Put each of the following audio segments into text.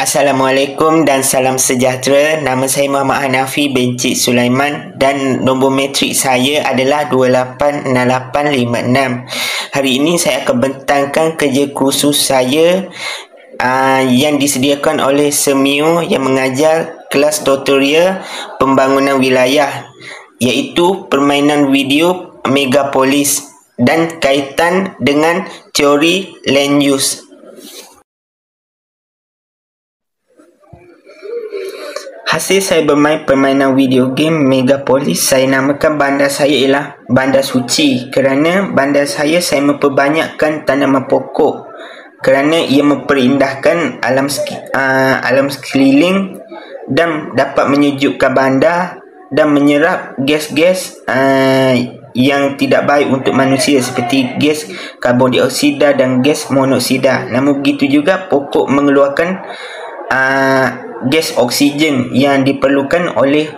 Assalamualaikum dan salam sejahtera. Nama saya Muhammad Hanafi binti Sulaiman dan nombor metrik saya adalah 286856. Hari ini saya akan bentangkan kerja kursus saya uh, yang disediakan oleh Semio yang mengajar kelas tutorial pembangunan wilayah iaitu permainan video Megapolis dan kaitan dengan teori land use. Hasil saya bermain permainan video game Megapolis, saya namakan bandar saya ialah Bandar Suci kerana bandar saya saya memperbanyakkan tanaman pokok kerana ia memperindahkan alam uh, alam sekeliling dan dapat menyejukkan bandar dan menyerap gas-gas uh, yang tidak baik untuk manusia seperti gas karbon dioksida dan gas monoksida. Namun begitu juga pokok mengeluarkan uh, gas oksigen yang diperlukan oleh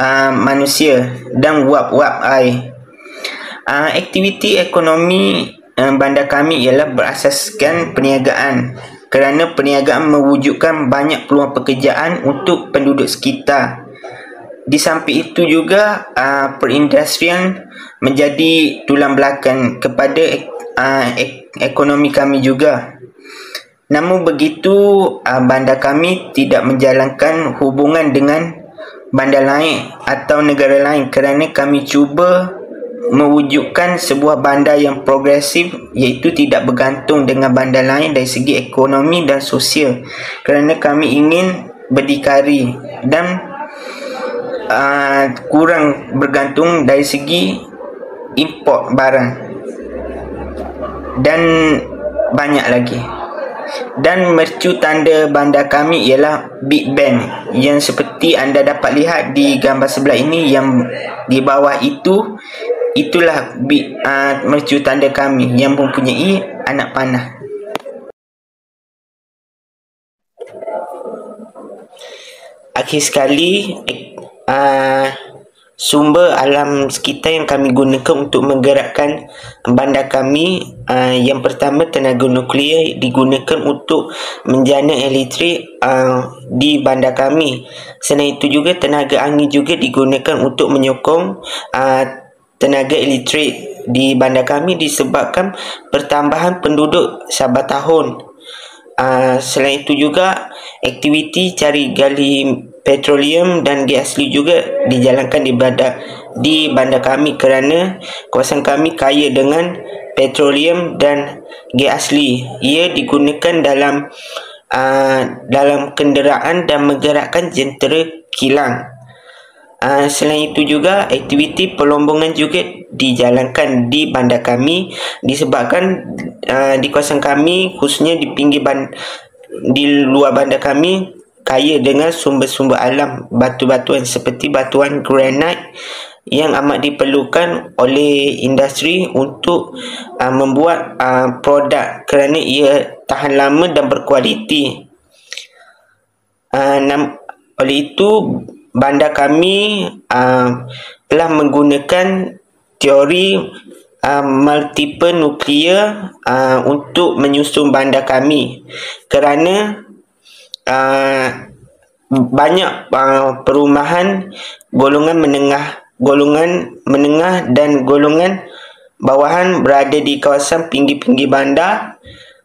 uh, manusia dan wap-wap air. Uh, aktiviti ekonomi uh, bandar kami ialah berasaskan perniagaan kerana perniagaan mewujudkan banyak peluang pekerjaan untuk penduduk sekitar. Di samping itu juga uh, perindustrian menjadi tulang belakang kepada uh, ek- ekonomi kami juga. Namun begitu uh, bandar kami tidak menjalankan hubungan dengan bandar lain atau negara lain kerana kami cuba mewujudkan sebuah bandar yang progresif iaitu tidak bergantung dengan bandar lain dari segi ekonomi dan sosial kerana kami ingin berdikari dan uh, kurang bergantung dari segi import barang. Dan banyak lagi dan mercu tanda bandar kami ialah Big Ben yang seperti anda dapat lihat di gambar sebelah ini yang di bawah itu itulah big, uh, mercu tanda kami yang mempunyai anak panah. Akhir sekali uh, sumber alam sekitar yang kami gunakan untuk menggerakkan bandar kami uh, yang pertama tenaga nuklear digunakan untuk menjana elektrik uh, di bandar kami. Selain itu juga tenaga angin juga digunakan untuk menyokong uh, tenaga elektrik di bandar kami disebabkan pertambahan penduduk sabar tahun. Uh, selain itu juga aktiviti cari gali petroleum dan gas asli juga dijalankan di bandar di bandar kami kerana kawasan kami kaya dengan petroleum dan gas asli. Ia digunakan dalam uh, dalam kenderaan dan menggerakkan jentera kilang. Uh, selain itu juga aktiviti pelombongan juga dijalankan di bandar kami disebabkan uh, di kawasan kami khususnya di pinggir bandar di luar bandar kami kaya dengan sumber-sumber alam batu-batuan seperti batuan granite yang amat diperlukan oleh industri untuk uh, membuat uh, produk kerana ia tahan lama dan berkualiti. Uh, nam, oleh itu bandar kami uh, telah menggunakan teori uh, multiple nuklear uh, untuk menyusun bandar kami kerana uh, banyak uh, perumahan golongan menengah golongan menengah dan golongan bawahan berada di kawasan pinggir-pinggir bandar.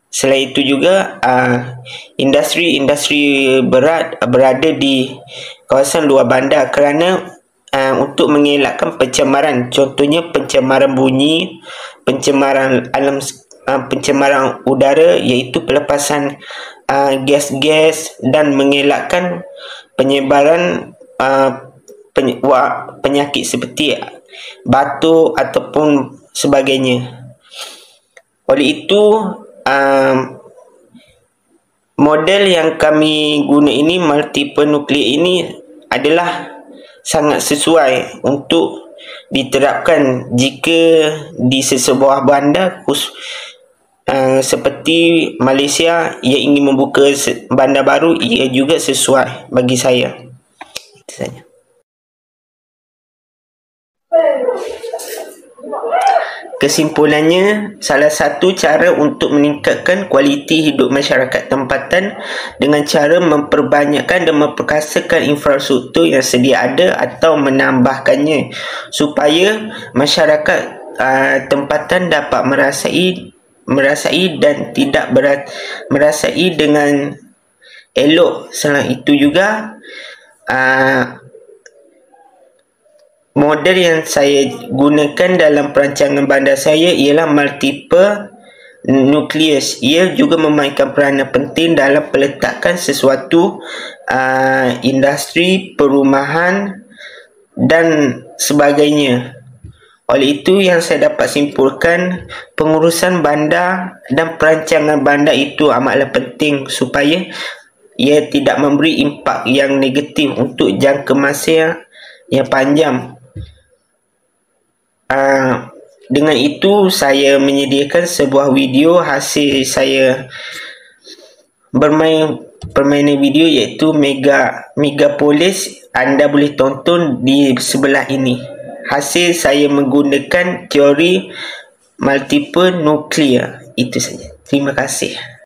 Selain itu juga uh, industri-industri berat berada di kawasan luar bandar kerana uh, untuk mengelakkan pencemaran. Contohnya pencemaran bunyi pencemaran alam uh, pencemaran udara iaitu pelepasan uh, gas-gas dan mengelakkan penyebaran uh, penyakit seperti batuk ataupun sebagainya. Oleh itu, uh, model yang kami guna ini multiple nuclear ini adalah sangat sesuai untuk diterapkan jika di sesebuah bandar khusus uh, seperti Malaysia ia ingin membuka bandar baru ia juga sesuai bagi saya. Itu saja. Kesimpulannya, salah satu cara untuk meningkatkan kualiti hidup masyarakat tempatan dengan cara memperbanyakkan dan memperkasakan infrastruktur yang sedia ada atau menambahkannya supaya masyarakat uh, tempatan dapat merasai merasai dan tidak berat merasai dengan elok selain itu juga uh, Model yang saya gunakan dalam perancangan bandar saya ialah multiple nucleus. Ia juga memainkan peranan penting dalam peletakan sesuatu uh, industri, perumahan dan sebagainya. Oleh itu yang saya dapat simpulkan pengurusan bandar dan perancangan bandar itu amatlah penting supaya ia tidak memberi impak yang negatif untuk jangka masa yang panjang. Uh, dengan itu saya menyediakan sebuah video hasil saya bermain permainan video iaitu Mega Megapolis. Anda boleh tonton di sebelah ini hasil saya menggunakan teori multiple nuklear itu saja. Terima kasih